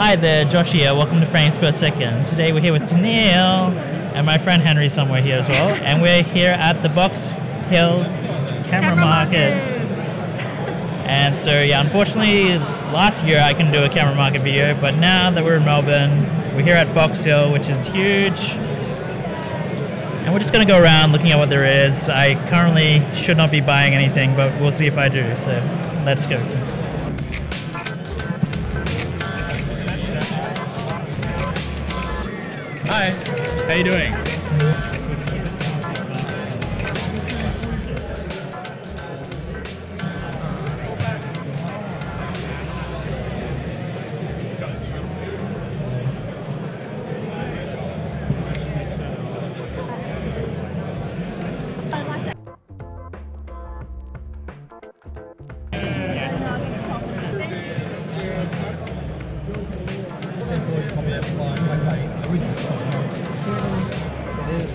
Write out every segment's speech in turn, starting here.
Hi there, Josh here. Welcome to Frames Per Second. Today we're here with Danielle and my friend Henry somewhere here as well. And we're here at the Box Hill Camera, Camera Market. And so, yeah, unfortunately, last year I couldn't do a camera market video, but now that we're in Melbourne, we're here at Box Hill, which is huge. And we're just going to go around looking at what there is. I currently should not be buying anything, but we'll see if I do. So, let's go. Hi, how you doing?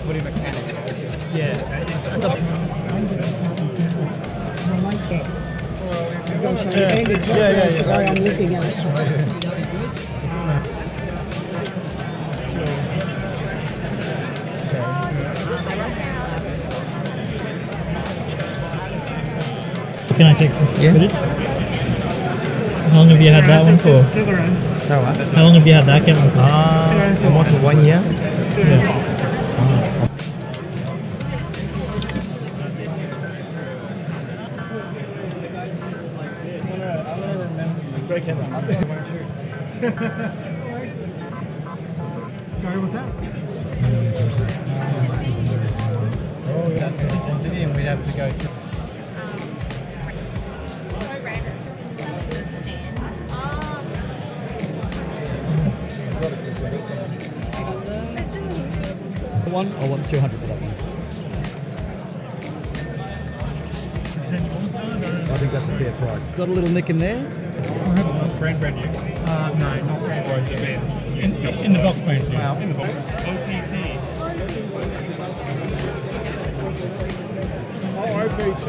Yeah, yeah, yeah. Sorry, I'm looking at it. Can I take some footage? How long have you had that one for? So what? How long have you had that camera for? Uh, almost one year. Yeah. Sorry, what's that? Oh, that's continuing. we'd have to go through. One, I want 200 for that one. I think that's a fair price. It's got a little nick in there. Brand brand new. Uh, no, not really. Or is it been? In, in the box brand new. Wow. In the box. OPT. Oh, OPT.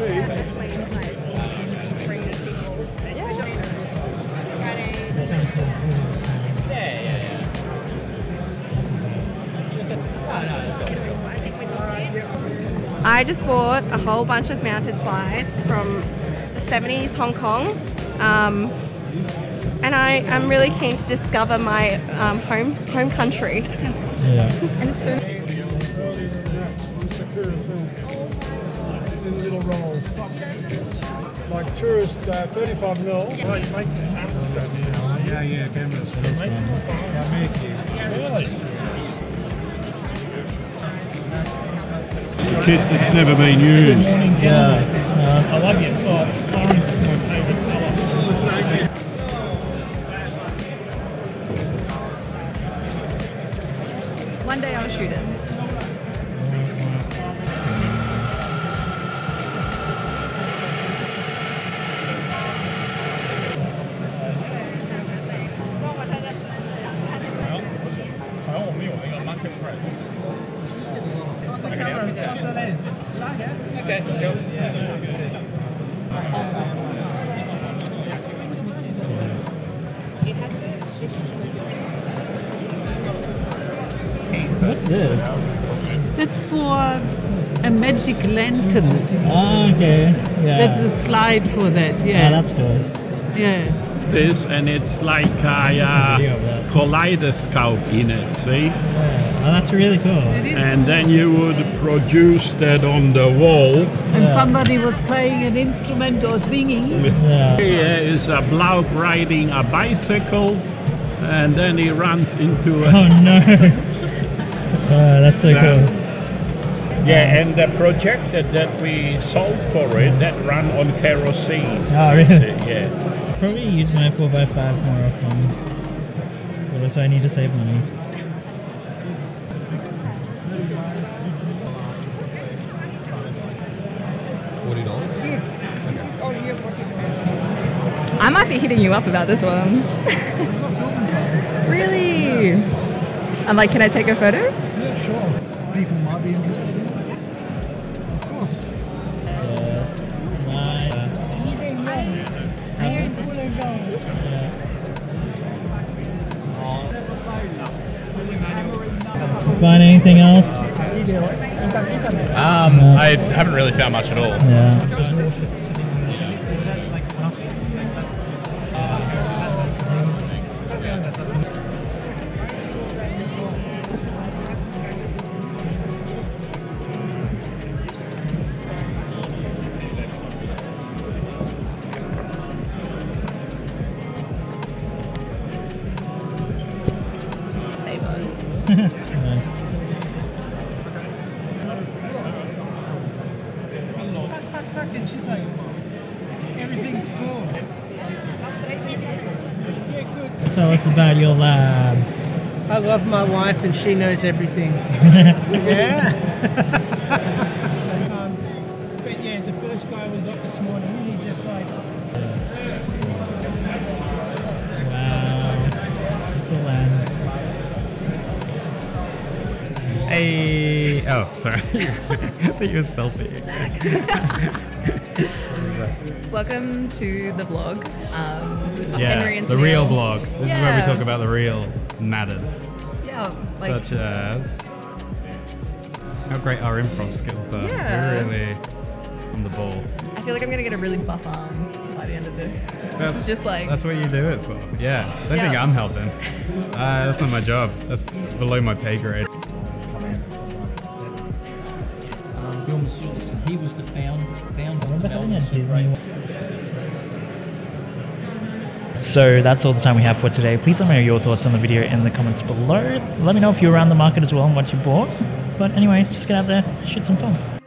I just bought a whole bunch of mounted slides from the 70s Hong Kong. Um, and I, I'm really keen to discover my um, home home country. Yeah. And it's so In little rolls. Like tourist, uh, 35 mil. Oh, you make Amstrad, Yeah, yeah, cameras. Really? kit that's never been used. Yeah. I love it. Oh, one day I'll shoot it. What's this? It's for a magic lantern. Ah, okay. Yeah. That's a slide for that. yeah, Yeah. that's good. yeah. This and it's like a uh, Video of that. kaleidoscope in it, see? Yeah. Oh, that's really cool. It is. And then you would produce that on the wall. And Yeah. somebody was playing an instrument or singing. Yeah. Here is a bloke riding a bicycle, and then he runs into a. Oh no. oh, that's so So- cool. Yeah, and the projector that we sold for it, that run on kerosene. Oh, really? Yeah. Probably use my 4x5 more often. But also I need to save money. Forty dollars. Yes. This is all you. I might be hitting you up about this one. really? I'm like, can I take a photo? Find anything else? Um, I haven't really found much at all. Yeah. And she's like, everything's cool. Tell us about your lab. I love my wife and she knows everything. Yeah. um, but yeah, the first guy we got this morning, he just like, Wow. Hey! Oh, sorry. I thought you were selfie. Welcome to the vlog. Um, yeah, Henry and the real blog. This is where we talk about the real matters, Yeah, like such as how great our improv skills are. Yeah. We're really on the ball. I feel like I'm gonna get a really buff arm by the end of this. That's it's just like that's what you do it for. Yeah, I don't think I'm helping. Uh, that's not my job. That's below my pay grade. Was the found, the Melbourne a Super Disney Eight. So that's all the time we have for today. Please let me know your thoughts on the video in the comments below. Let me know if you're around the market as well and what you bought. But anyway, just get out there, shoot some fun.